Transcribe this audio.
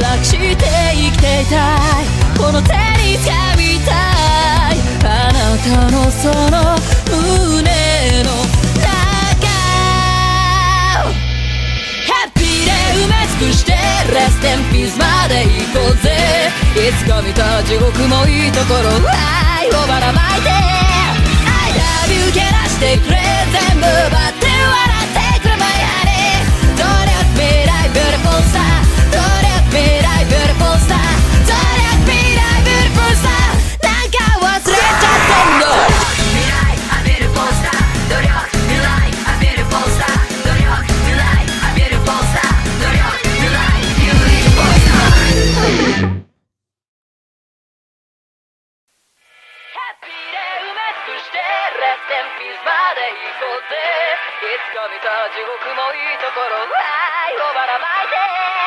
楽して生きていたい。この手に掴みたい。あなたのその胸の中。ハッピーで埋め尽くしてレステンピースまで行こうぜ。いつか見た地獄もいいところ愛をばらまいて。I love you けなしてくれ。全部奪って。天秤まで行こうぜ。いつか見た地獄もいいところ愛をばらまいて。